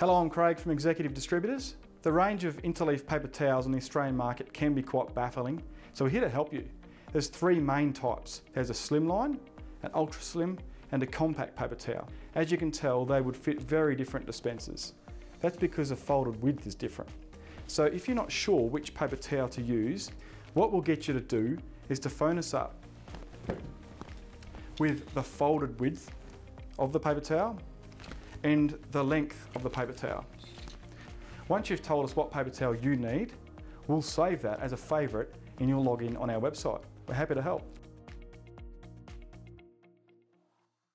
Hello, I'm Craig from Executive Distributors. The range of Interleaf paper towels on the Australian market can be quite baffling, so we're here to help you. There's three main types. There's a slimline, an ultra slim, and a compact paper towel. As you can tell, they would fit very different dispensers. That's because the folded width is different. So if you're not sure which paper towel to use, what we'll get you to do is to phone us up with the folded width of the paper towel and the length of the paper towel. Once you've told us what paper towel you need, we'll save that as a favourite in your login on our website. We're happy to help.